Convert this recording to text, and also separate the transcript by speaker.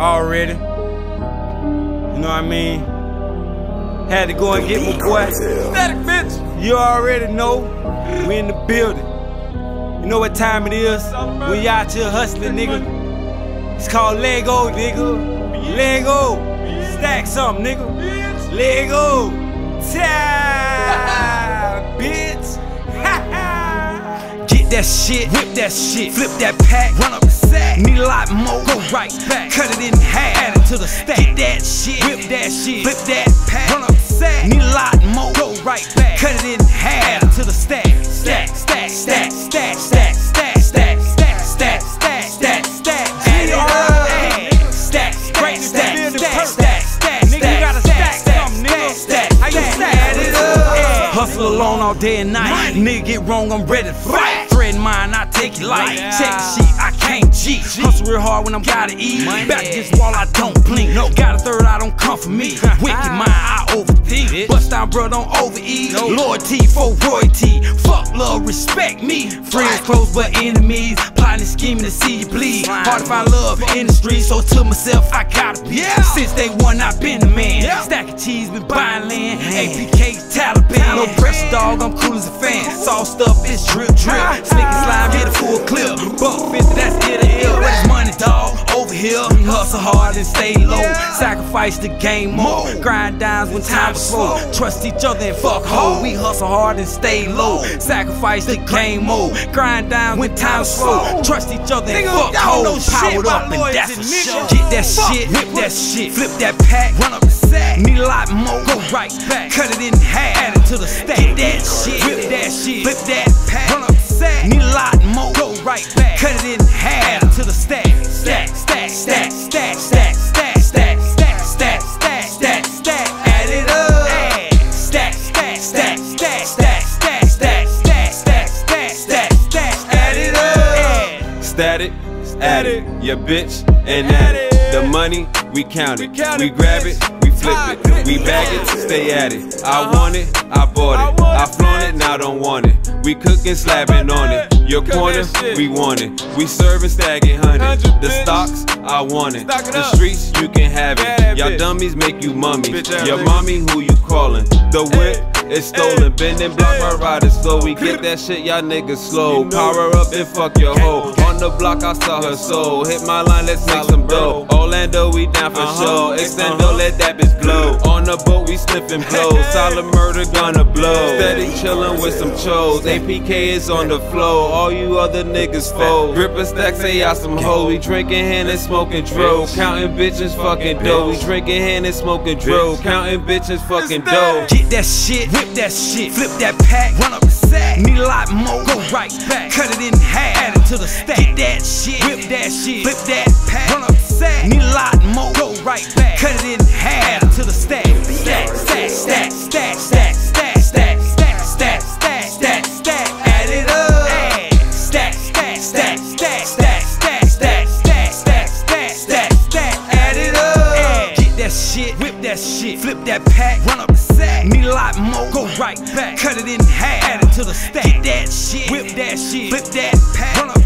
Speaker 1: already. You know what I mean? Had to go and get my boy.
Speaker 2: Static bitch.
Speaker 1: You already know. We in the building. You know what time it is? We out here hustling, nigga. It's called Lego, nigga. Lego. Stack something, nigga. Lego. Time, bitch. Get that shit, whip that shit, flip that pack, run up the sack. Need a lot more, right back, cut it in half, add it to the stack. Get that shit, whip that shit, flip that pack, run up sack. Need a lot more, go right back, cut it in half, add it to the stack. Stack, stack, stack, stack, stack, stack, stack, stack, stack, stack, stack, stack. Add it up, stack, stack, stack, stack, stack, stack. Nigga, you gotta stack something, nigga. Stack, how you stack? Add it up. Hustle alone all day and night. Nigga get wrong, I'm ready to fight. Friend mine, I take it light. Check the sheet, I can't cheat. Hustle real hard when I'm gotta eat. Back against wall, I don't blink. No, got a third, I don't come for me. Wicked mind, I overthink. Bust down, bro, don't overeat. Loyalty for royalty. Fuck love, respect me. Friends close but enemies. Plotting and scheming to see you bleed. Hard to find love in the street, so to myself, I gotta be. Since day one, I've been the man. Stack of cheese, been buying land. APK, Taliban. No pressure, dog, I'm cool as a fan. Sauced up, it's drip, drip. Here. Hustle hard and stay low. Sacrifice the game more. Grind downs when time was slow. Trust each other and fuck hoe. We hustle hard and stay low. Sacrifice the game more. Grind down when time was slow. Trust each other and fuck hoe. Powered up and that's for sure. Get that shit, whip that shit, flip that pack, run up the sack. Need a lot more, go right back, cut it in half, add it to the stack. Get that shit, whip that shit, flip that pack, run up the sack. Need a lot more, go right back, cut it in Stack, stack, stack, stack, stack, stack, stack, stack. Add it up. Static, add it,
Speaker 2: your bitch, and add it. The money, we count it, we grab it, we flip it, we bag it, stay at it. I uh-huh. want it, I bought it, I flown it, now don't want it. We cooking, slapping on it. Your corner, we want it. We serving stacking hundred. The stocks, I want it. The streets, you can have it. Y'all dummies make you mummies. Your mommy, who you calling? The whip, it's stolen, bending block my riders slow. We get that shit, y'all niggas slow. Power up and fuck your hoe. On the block, I saw her soul. Hit my line, let's make some dough. Orlando, we down for sure. Extendo, let that bitch blow. On the boat, we sniffing blows. Solid murder, gonna blow. Steady chillin' with some chos. APK is on the flow. All you other niggas fold. Gripping stacks, say y'all some hoe. We drinking hand and smoking dro. Counting bitches, fucking dough. We drinking hand and smoking dro. Counting bitches, fucking dough.
Speaker 1: Get that shit, whip that shit, flip that pack, run up the sack. Need a lot more, go right back, cut it in half, add it to the stack. Get that shit, whip that shit, flip that pack, run up the sack. Need a lot more, go right back, cut it in half, add it to the stack. Stack, stack, stack, stack, stack, stack, stack, stack, stack, stack, stack, stack, add it up. Stack, stack, stack, stack, stack, stack, stack, stack, stack, stack, stack, add it up. Get that shit, that shit, flip that pack, run up the sack. Need a lot more, go right back, cut it in half, add it to the stack. Get that shit, whip that shit, flip that pack, run up